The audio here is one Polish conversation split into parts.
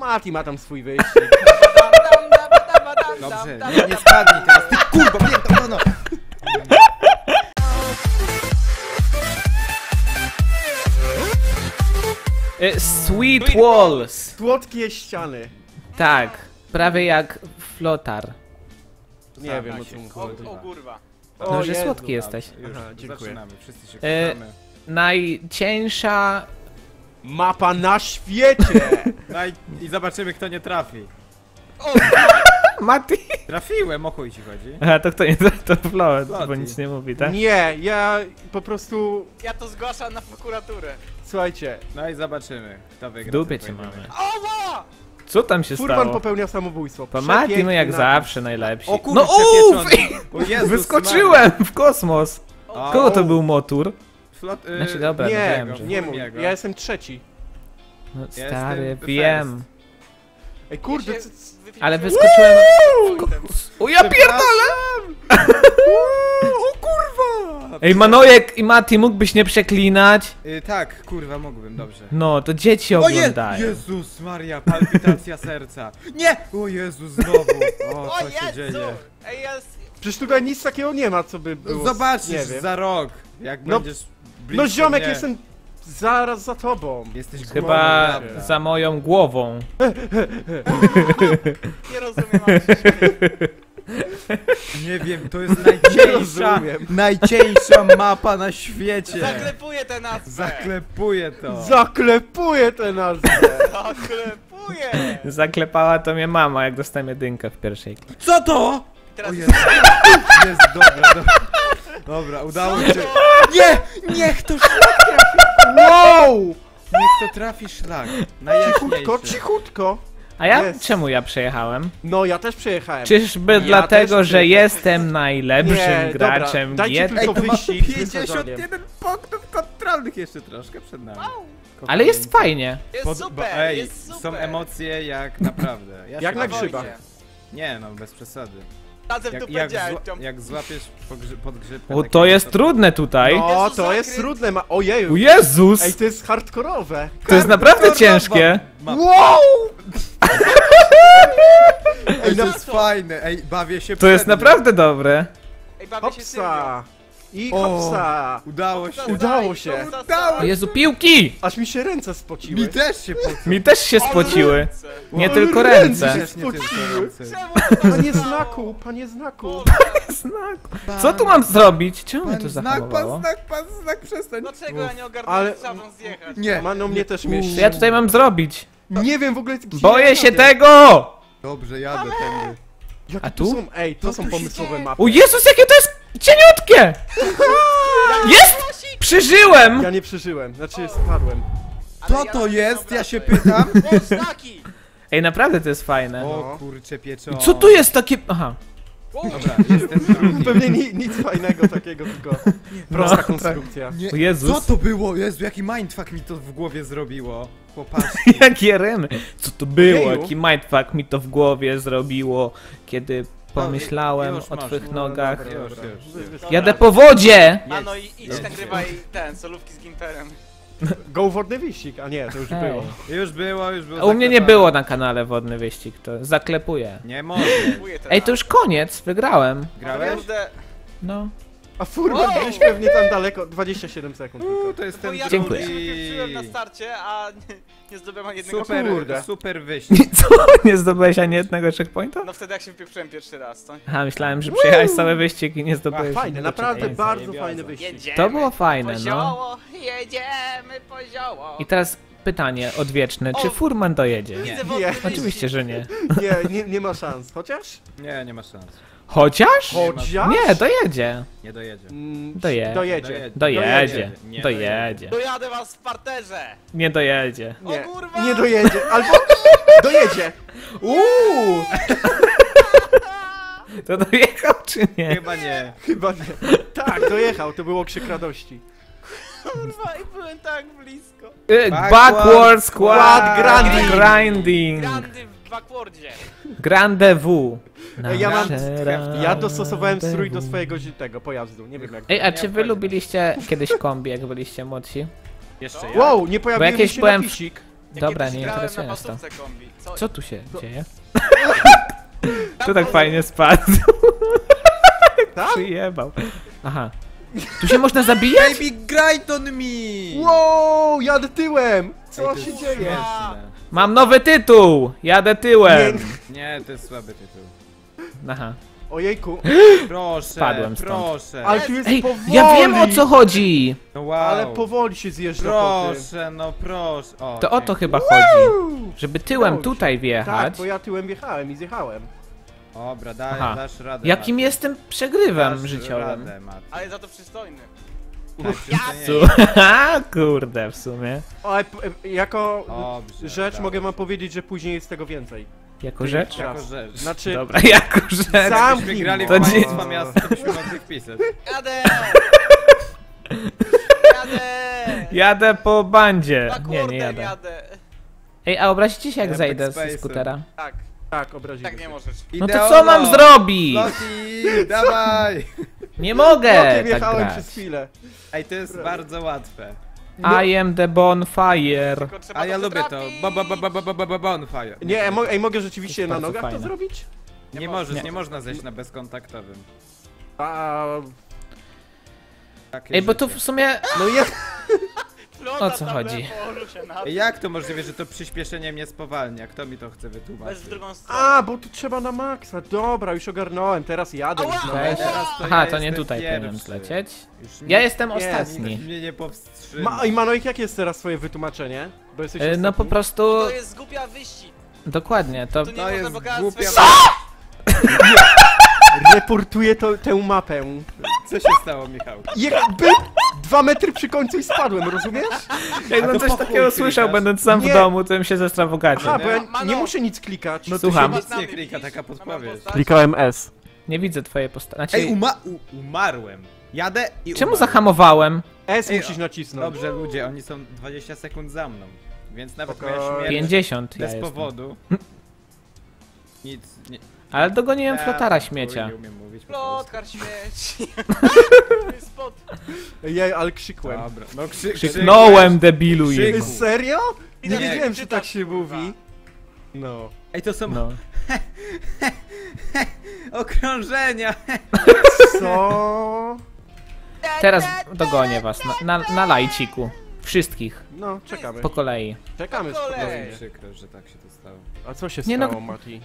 Mati ma tam swój wyścig. Dobrze, nie, nie spadnij teraz, ty kurwa, nie, no, no. Y, Sweet Walls. Słodkie ściany. Tak, prawie jak flotar. Nie wiem o O, chodzi. o kurwa. No, że Jezu. słodki jesteś. Już, Aha, dziękuję. zaczynamy, wszyscy się E, kochamy. Najcieńsza... Mapa na świecie! No i, i zobaczymy, kto nie trafi. Mati! Trafiłem, o chuj ci chodzi. Aha, to kto nie to float, bo nic nie mówi, tak? Nie, ja po prostu... Ja to zgłaszam na prokuraturę. Słuchajcie, No i zobaczymy, kto wygra. Dupie ten cię pojedynek. mamy. Oła! Co tam się Furman stało? popełnia samobójstwo. Po Mati, no Przepiękny jak napis. zawsze najlepsi. O kurczę, no uff! pieczony. O Jezus Wyskoczyłem w kosmos! O, Kogo to był motor? Flot, y, Znaczy, dobra, no Nie, wiem, że... nie mów, ja jestem trzeci. No, jestem stary, first. wiem. Ej, kurde, Ja się Ale wyskoczyłem... O ja pierdolę! O kurwa! Ej, Manojek i Mati, mógłbyś nie przeklinać? Y, tak, kurwa, mógłbym, dobrze. No, to dzieci O je oglądają. Jezus Maria, palpitacja serca. Nie! O Jezus, znowu. O, O co się Jezu! dzieje? Ej, jest... Przecież tutaj nic takiego nie ma, co by było... Zobaczysz za rok, jak No, będziesz blisko No ziomek, mnie. jestem zaraz za tobą. Jesteś Chyba głową, za moją głową. Nie rozumiem. Nie wiem, to jest najcieńsza, rozumiem. najcieńsza mapa na świecie. Zaklepuję tę nazwę! Zaklepuję to. Zaklepuję tę nazwę. Zaklepuję! Zaklepała to mnie mama, jak dostałem jedynkę w pierwszej. Co to? Teraz O Jezu. Jest, dobra, dobra. Dobra, udało się. Nie! Niech to szlak trafi! Wow! Niech to trafi szlak. Cichutko, Najjaśniejszy. cichutko. A ja Jest. czemu ja przejechałem? No, ja też przejechałem. Czyżby Ja dlatego, też że jestem najlepszym Nie, dobra, graczem dajcie gier? tylko- Ej, to ma wyścig z wysadzaniem. 51 punktów kontrolnych jeszcze troszkę przed nami. Ale jest fajnie. Jest Pod- super, bo, ej, jest super! są emocje jak naprawdę. Ja Jak się na bawię. grzybach. Nie no, bez przesady. Razem Jak, tu jak, zła, jak złapiesz. O, to jest trudne tutaj. No, Jezu, to jest trudne. Ma... O. Jezus! Ej, to jest hardkorowe. To jest naprawdę ciężkie. Ma... Wow! Ej, to jest fajne, ej, bawię się To jest naprawdę dobre. Ej, bawię się. I O. hopsa. Udało się. Udało się. O Jezu, piłki! Aż mi się ręce spociły. Mi też się po... Mi też się spociły. Nie Ale tylko ręce ręce. się nie tylko spociły. ręce. Tak Panie znaku, panie znaku. Znak. Co tu mam zrobić? Czemu mnie Pan to znak, pan zahamowało? znak, pan znak, przestań. Dlaczego ja nie ogarnąłem, Ale- ale... zjechać? Nie. Mano mnie też Co mieści. ja tutaj mam zrobić? Nie wiem w ogóle gdzie Boję się jadę. tego! Dobrze, jadę tędy. Jakie A tu tu? są, ej, to Co są tu się pomysłowe dzieje? mapy. O Jezus, jakie to jest cieniutkie! Jest! Przeżyłem! Ja nie przeżyłem, znaczy spadłem. Co ja to jest? Ja się pytam. Ej, naprawdę to jest fajne. O kurcze pieczone. Co tu jest takie... Aha. Dobra, jestem drugi. Pewnie ni nic fajnego takiego, tylko prosta konstrukcja. Nie. O Jezus. Co to było? Jezu, jaki mindfuck mi to w głowie zrobiło. Chłopaczki. Jakie rymy. Co to było? Ojeju. Jaki mindfuck mi to w głowie zrobiło, kiedy pomyślałem już o masz, twych no, nogach. dobra, Już, dobra. już. Jadę po wodzie! Mano i idź nagrywaj ten, solówki z Gimperem. Go wodny wyścig, a nie, to już Ej. było. Już było, już było. A u mnie nie zaklepane. było na kanale Wodny Wyścig, to zaklepuję. Nie może. Kupuję ten Ej, to już koniec, wygrałem. Grałeś? Kurde, No. A furman Wow. byłeś pewnie tam daleko, 27 sekund Uuu, tylko. to jest bo ten ja Dziękuję. się drugi. wypieprzyłem na starcie, a nie, nie zdobyłem ani jednego Super, kurde. super wyścig. Co? Nie zdobyłeś ani jednego checkpointa? No wtedy jak się wypieprzyłem pierwszy raz, to... Aha, myślałem, że przejechałeś cały wyścig i nie zdobyłeś Fajne, żadnego naprawdę checkpointa. bardzo fajny wyścig. Jedziemy To było fajne, po no. zioło, jedziemy po zioło. I teraz pytanie odwieczne, czy O! Furman dojedzie? Nie. Oczywiście, że nie. Nie, nie, nie ma szans. Chociaż? Nie, nie ma szans. Chociaż? Chociaż? Nie, dojedzie. Nie dojedzie. Mm, Doje- Dojedzie. Dojedzie. Nie Dojedzie. Dojadę was w parterze. Nie dojedzie. Nie, O kurwa! nie dojedzie. Albo dojedzie. Uuu, To dojechał czy nie? Chyba nie. chyba nie. Tak, dojechał, to było krzyk radości. Kurwa, i byłem tak blisko. Y, Backward Backward squad squad grinding. grinding. Grandy w backwardzie. Grande W. Ej, ja mam- Nasze Ja dostosowałem strój do swojego zi- tego pojazdu. Nie wiem jak. Ej, a czy wy lubiliście kiedyś kombi, jak byliście młodsi? Jeszcze ja. Wow, nie pojawił jakieś się byłem w- napisik. Ja Dobra, kiedyś nie grałem interesuje na nas to. pasówce kombi. Co? Co tu się dzieje? Tu tak fajnie spadł. Tak? Przyjebał. Aha. Tu się można zabijać? Baby Grayton me! Wow, jadę tyłem! Co się dzieje? śmieszne. Mam nowy tytuł! Jadę tyłem! Nie, to jest słaby tytuł. Aha. Ojejku, Proszę, Spadłem stąd. proszę. ale tu jest Ej, powoli! ja wiem o co chodzi! No wow. Ale powoli się zjeżdża po tym. Proszę, no proszę. O, To o to chyba chodzi. Żeby tyłem Udało się. tutaj Tak, wjechać. bo ja tyłem wjechałem i zjechałem. Dobra, daj, Aha. dasz radę. Jakim jestem przegrywem Dasz życiowym. Radę. Ale za to przystojny. Tak, Haha, Kurde, w sumie. O, ale p- jako Dobrze, rzecz dobra. mogę wam powiedzieć, że później jest tego więcej. Jako rzecz? Ja- Jako rzecz. Znaczy, Dobra, jako rzecz. Sam- Jakbyśmy Zamknij grali To w dzi- państwa miasta, to byśmy mogli wpisać. Jadę! Jadę! Jadę po bandzie. Nie, nie Backwardem jadę. jadę. Ej, a obrazicie się jak Ja zejdę backspace'em. ze skutera? Tak, tak, obrazili tak nie się. możesz. No to co mam zrobić? Loki, dawaj! Nie mogę! Blokiem tak jechałem tak przez chwilę. Ej, to jest bardzo łatwe. No. I am the bonfire. A ja lubię to. trafić. Ba, ba, ba, ba, ba, ba, bonfire. Nie, e, mo ej, mogę rzeczywiście na nogach fajne. to zrobić? Nie możesz, nie, można zejść na bezkontaktowym. A, tak, Ej, bo tu w sumie... no ja... Flota O co chodzi? Jak to możliwe, że to przyspieszenie mnie spowalnia? Kto mi to chce wytłumaczyć? Bez w drugą stronę. A, bo tu trzeba na maksa. Dobra, już ogarnąłem, teraz jadę. Ała! Weź. Teraz to Aha, ja to nie jestem tutaj pierwszy. powinienem zlecieć. Już Ja jestem Jest. ostatni. Nikt mnie nie powstrzyma. Ma, Ej, Manojek, jakie jest teraz twoje wytłumaczenie? Bo jesteś E, No po ostatni. prostu... To jest głupia wyścig. Dokładnie, to... To nie To można jest pokazać głupia... swojego- Reportuję to, tę mapę. Co się stało, Michał? Dwa metry przy końcu i spadłem, rozumiesz? Jakbym coś takiego słyszał, będąc sam w domu, to bym się zestrał w Aha, gacie. bo ja nie muszę nic klikać. No to Słucham. nic nie klika, taka podpowiedź. Klikałem S. Nie widzę twojej postaci. Znaczy, Ej, uma u umarłem. Jadę i czemu umarłem. zahamowałem? S Ej, musisz nacisnąć. Dobrze, ludzie, oni są 20 sekund za mną. Więc nawet Spokojnie. moja śmierć 50 ja bez jestem. Nic, nie... Ale dogoniłem Ja flotara śmiecia. Nie umiem mówić po polsku. Plotkar śmieci. Spod... Jej, ale krzykłem. Dobra, no krzy Krzyknąłem debilu Krzyk- jego. Ej, Serio? Nie Nie, wiedziałem, że czytam, tak się kurwa. mówi. No. Ej, to są No. okrążenia! Co? Teraz dogonię was na, na, na lajciku. Wszystkich. No, czekamy. Po kolei. Czekamy Po kolei. spokojnie. Przykro, że tak się to stało. A co się Nie no- stało, Mati?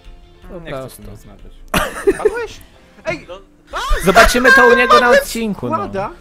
Po Nie chcę prostu. tym rozmawiać. Padłeś? Ej, No, Zobaczymy to u niego na odcinku, no. kłada?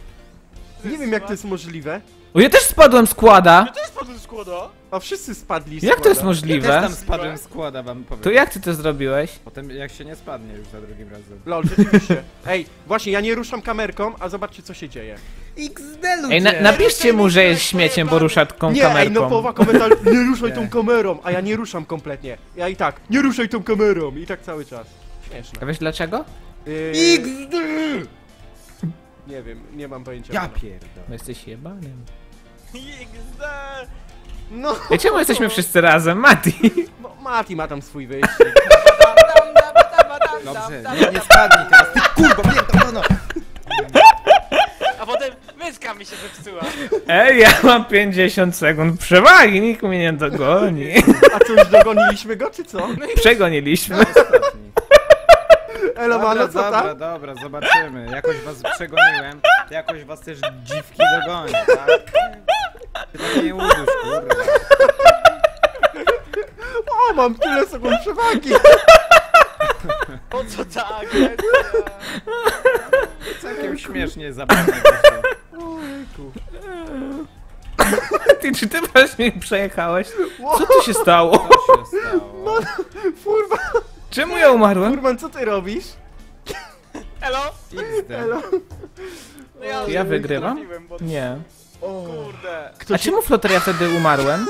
Nie wiem, jak to jest możliwe. O, ja też spadłem z kłada! To jest potem składa. A wszyscy spadli z Jak to jest kłada. Ja też możliwe? tam spadłem składa, wam powiem. To jak ty to zrobiłeś? Potem jak się nie spadnie już za drugim razem. Lol, rzeczywiście. Ej, właśnie, ja nie ruszam kamerką, a zobaczcie, co się dzieje. XD ludzie! Ej, na, napiszcie mu, że jest śmieciem, bo rusza tą Nie, ej, no kamerką. połowa komentarzy, nie ruszaj Nie. tą kamerą, a ja nie ruszam kompletnie. Ja i tak, nie ruszaj tą kamerą i tak cały czas. Śmieszne. A wiesz dlaczego? Yy, XD! nie wiem, nie mam pojęcia. Ja pierdolę. Bo jesteś jebanym. XD. No, Ej, czemu jesteśmy wszyscy razem? Mati! no, Mati ma tam swój wyjście. Dobrze, nie, nie spadnij teraz, ty kurwa, nie, no, no. A potem myska mi się zepsuła. Ej, ja mam 50 sekund przewagi, nikt mnie nie dogoni. A co, już dogoniliśmy go, czy co? Przegoniliśmy. Ostatni. Elo, Dobra, Mano, co dobra, tam? dobra, zobaczymy. Jakoś was przegoniłem, jakoś was też dziwki dogonię, tak? Ty tam nie udusz, kurwa. O, mam tyle sekund przewagi. Po co ta agresja? Całkiem śmiesznie zabawne to się. Ojejku. Ty, czy ty właśnie przejechałeś? Co tu się stało? Co się stało? Furman, Czemu ja umarłem? Furman, co ty robisz? Elo? XD. Elo. No ja, Ja wygrywam? trafiłem, bo... Nie. Kurde. Kto A czemu Flotter ja wtedy umarłem?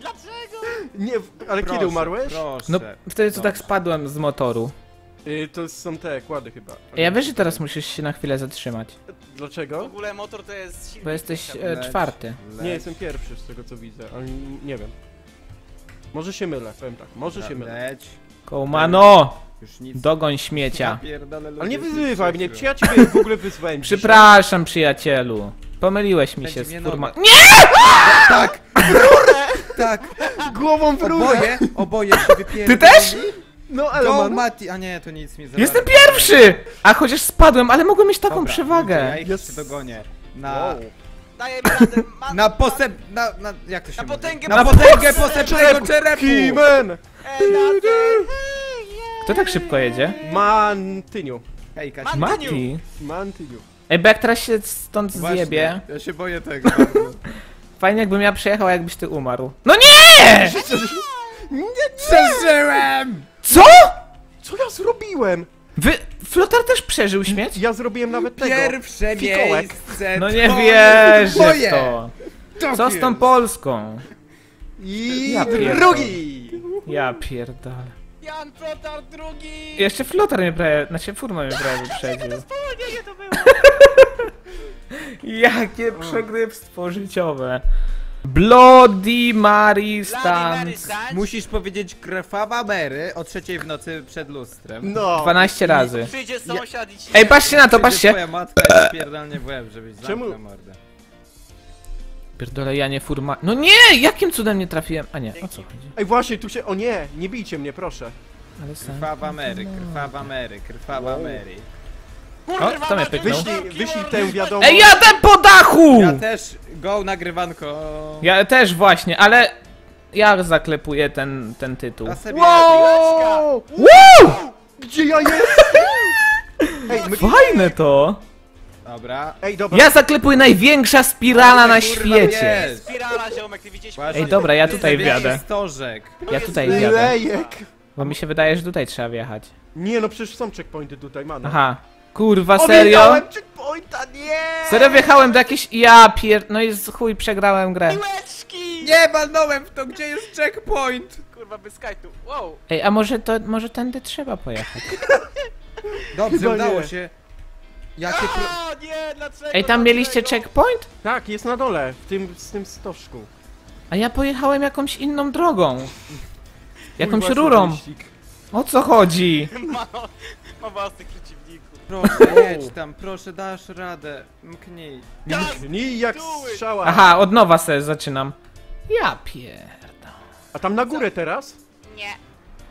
Dlaczego? Nie, ale Proszę, kiedy umarłeś? Proszę. No wtedy to tak spadłem z motoru. Y, to są te kłady chyba. Ja wiesz, że teraz musisz się na chwilę zatrzymać. W Dlaczego? ogóle motor to jest silnik. Bo jesteś e, Leć, czwarty. leć. Nie, jestem pierwszy z tego co widzę, ale nie wiem. Może się mylę, powiem tak, może się mylę. Leć. Kołmano! Już nic. Dogoń śmiecia. pierdolę, Ale nie wyzywaj mnie, przykro. czy ja ciebie w ogóle wyzwałem dzisiaj? Przepraszam, przyjacielu. Pomyliłeś mi się Będzie z mnie furma... noga. Nie! Tak! Tak, Głową w rurę! oboje, oboje się wypierdolili. Ty też? No Go Elman. Mati, a nie, to nic mi zabrał. Jestem pierwszy! A chociaż spadłem, ale mogłem mieć taką Dobra, Ja przewagę. ich Jest- jeszcze dogonię. Na, Wow. Daję mi radę. Ma... na poseb... Na, na, jak to się Na mówi? potęgę Na poseb- potęgę posebnego czerepu! He-Man! Ej. Kto tak szybko jedzie? Mantyniu. Hej, Kasia. Ma- Mati. Mantyniu. Ej, bo jak teraz się stąd Właśnie, zjebie, Ja się boję tego bardzo. fajnie jakbym ja przejechał, a jakbyś ty umarł. No nie! Przeżyłem! Co? Co ja zrobiłem? Wy... Flotar też przeżył śmierć? Ja zrobiłem nawet tego. Pierwsze Fikołek. miejsce No nie to wierzę w moje. to. Tak Co z tą jest. Polską? I Ja pierdolę. drugi! Ja pierdolę. Jan Flotar drugi! Jeszcze Flotar mnie prawie, znaczy Furman mnie prawie wyprzedził. Nie, nie to było. Jakie przegrywstwo życiowe. Bloody Mary Bloody Mary. Musisz powiedzieć krwawa Mary o trzeciej w nocy przed lustrem. No. 12 razy. Przyjdzie sąsiad i ci... Ej, patrzcie na to, patrzcie. twoja matka i spierdalnie w łeb, żebyś Czemu? zamknął mordę. Pierdolę, ja nie Furman. No nie! Jakim cudem nie trafiłem? A nie, o co chodzi? Ej, właśnie, tu się... O nie, nie bijcie mnie, proszę. Ale sam... Krwawa Mary, krwawa Mary, krwawa Wow. Mary. Kurwa, O, kto mnie pyknął? Wyślij, wyślij tę wiadomość. Ej, jadę po dachu! Ja też, go nagrywanko. Ja też właśnie, ale... Ja zaklepuję ten, ten tytuł. Ja sobie Wow! Woo! Gdzie ja jestem? Ej, my... Fajne to! Dobra. Ej, dobra. Ja zaklepuję największa spirala na świecie. jest. Spirala, ziomek, ty widzieliśmy. Właśnie, Ej, dobra, ja tutaj zabierzesz wjadę. stożek. Ja tutaj wjadę. Lejek. Bo mi się wydaje, że tutaj trzeba wjechać. Nie no, przecież są checkpointy tutaj, mano. Aha. Kurwa, serio? wjechałem checkpointa, nie! Serio wjechałem do jakiejś... Ja pier... No i z chuj przegrałem grę. Piłeczki! Nie, walnąłem w to, gdzie jest checkpoint. Kurwa, bez skajtu. Wow. Ej, a może to... Może tędy trzeba pojechać? Dobrze, Chyba udało nie. się. Jakie pro... A, nie, dlaczego? Ej, tam mieliście dlaczego? checkpoint? Tak, jest na dole, w tym, z tym stożku. A ja pojechałem jakąś inną drogą. Jakąś własny rurą. wyścig. O co chodzi? Ma, ma własnych przeciwników. Proszę, jedź tam, proszę, dasz radę. Mknij. Mknij jak do it. strzała. Aha, od nowa se zaczynam. Ja pierdol. A tam na górę teraz? Nie.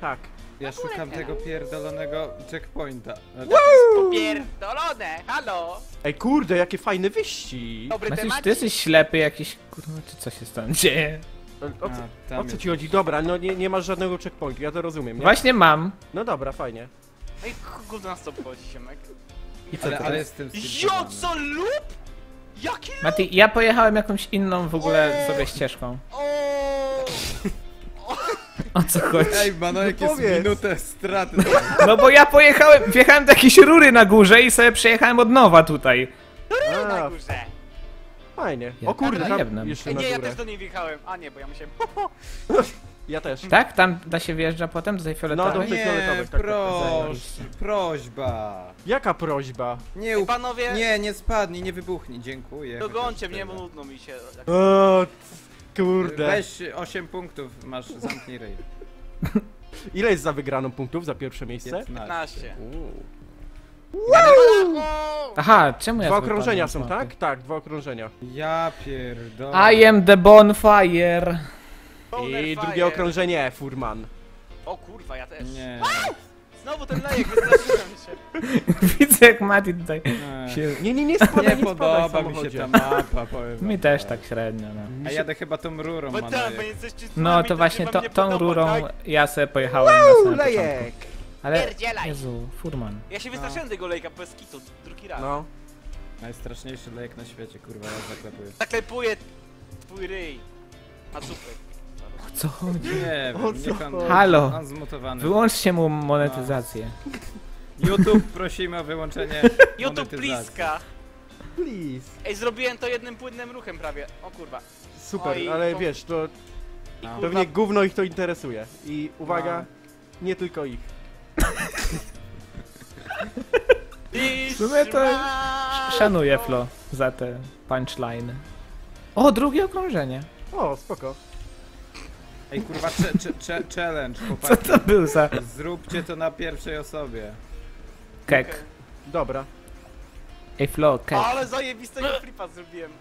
Tak. Ja szukam tego pierdolonego checkpointa. Znaczy, Popierdolone, halo. Ej, kurde, jakie fajny wyścig. Dobry Myślisz, temat. ty jesteś ślepy jakiś... Kurwa, czy co się stanie dzieje? O, o, A, co, tam o co jest. ci chodzi? Dobra, no nie, nie masz żadnego checkpointu, ja to rozumiem, nie? Właśnie mam. No dobra, fajnie. Ej, kurde nas to obchodzi, ziomek. I co Ale, teraz? ale jestem Jo, stylizowany. co lub? Jaki Mati, ja pojechałem jakąś inną w ogóle sobie ścieżką. O! O co chodzi? Ej, Manojek jest powiedz. minutę straty. No bo ja pojechałem, wjechałem do jakiejś rury na górze i sobie przejechałem od nowa tutaj. Na A, górze. fajnie. Ja O kurde, tak tam najebnem. jeszcze Ej, na nie, ja górę. też do niej wjechałem. A nie, bo ja musiałem... Ja też. Tak? Tam da się wjeżdża potem do tej No, fioletowej? do- Nie, fioletowych, tak, tak, proś, prośba. Jaka prośba? Nie, up... panowie, nie, nie spadnij, nie wybuchnij, dziękuję. dogońcie mnie, bo nudno mi się. O, kurde. Weź 8 punktów, masz zamknij ryj. Ile jest za wygraną punktów za pierwsze miejsce? 15. 15. Uuu. Aha, czemu ja Dwa okrążenia są, mapy? tak? Tak, dwa okrążenia. Ja pierdolę. I am the bonfire. I drugie okrążenie, Furman. O kurwa, ja też. Nie. Znowu ten lejek, wystraszyłem się. Widzę jak Mati tutaj nie. się... Nie, nie, nie spadaj, Nie nie podoba mi się ta mapa, powiem Mi też tak średnio, no. A jadę chyba tą rurą, Bo tam, bo jesteście No to właśnie to, tą podoba, rurą tak? ja sobie pojechałem na Uuu, samym początku. lejek! Ale... Pierdzielaj. Jezu, Furman. Ja się wystraszyłem tego lejka bez kitu, drugi raz. No. Najstraszniejszy lejek na świecie, kurwa, ja zaklepuję. Zaklepuję twój ryj. A super. Co chodzi? Nie O wiem, co niech chodzi? Halo. zmutowany. Wyłączcie mu monetyzację. YouTube prosimy o wyłączenie YouTube monetyzacji. bliska. Please. Ej, zrobiłem to jednym płynnym ruchem prawie. O kurwa. Super, Oj, ale to- wiesz, to No. pewnie gówno ich to interesuje. I uwaga, nie tylko ich. W sumie to Szanuję Flo za te punchline. O, drugie okrążenie. O, spoko. Ej, kurwa, cze, cze, cze, challenge, Co chłopaki. to był za Zróbcie to na pierwszej osobie. kek? Dobra. Ej Flo, kek. Ale zajebistego flipa zrobiłem.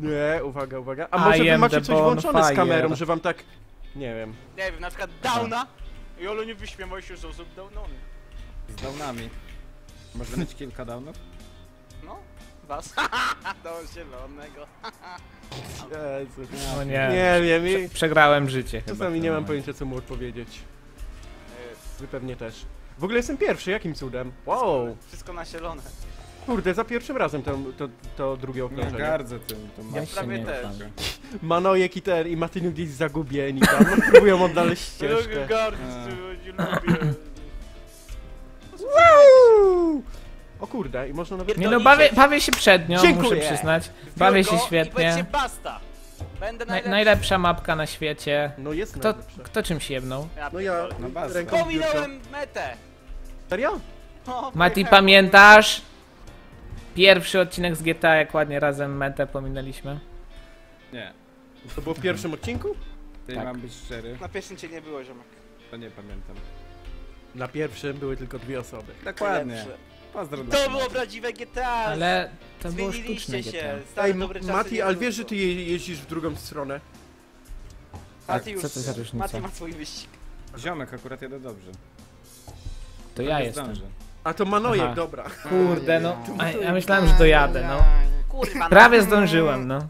Nie, uwaga, uwaga. A I może wy am macie the coś włączone z kamerą, że wam tak... Nie wiem. Nie wiem, na przykład Downa. I Olo nie wyśmiewaj się z osób Downony. Z downami. Można mieć kilka downów? No, was. Do zielonego. Jezu. O nie. Nie wiem, Prze i przegrałem życie chyba. czasami nie mam momencie. pojęcia co mu odpowiedzieć. Wy pewnie też. W ogóle jestem pierwszy, jakim cudem? Wow! Wszystko nasielone. Kurde, za pierwszym razem to, to, to drugie Nie okrążenie. gardzę tym, tą Ja się prawie nie też. tam. Manojek i ten, i Matyniu gdzieś zagubieni tam, no, próbują odnaleźć ścieżkę. Gardzić, lubię. O kurde, i można nawet... Nie no, bawię, bawię się przed nią, Dziękuję. muszę przyznać. Bawię się I świetnie. będzie basta. Będę najlepszy. najlepsza mapka na świecie. No jest Kto, kto czym się jebnął? Ja No ja Na ręką w biurko. Pominąłem metę. Serio? O, Mati, pojechałem. pamiętasz? Pierwszy odcinek z GTA, jak ładnie razem metę pominęliśmy. Nie. To było w pierwszym odcinku? Ty Tak. mam być szczery, Na pierwszym cię nie było, ziomek. to nie pamiętam. Na pierwszym były tylko dwie osoby. Dokładnie. Lepsze. Pozdro dla To było prawdziwe GTA. Ale to było Zmieniliście sztuczne się. GTA. Stare Ej, dobre czasy Mati, nie ale wiesz, że ty je, jeździsz w drugą stronę? Mati już, co to za różnica? Mati ma swój wyścig. Ziomek akurat jedę dobrze. To ja nie jestem. zdążę. A to Manojek, Aha. dobra. Kurde, no. A, ja myślałem, że dojadę, no. Kurwa. no. Prawie zdążyłem, no.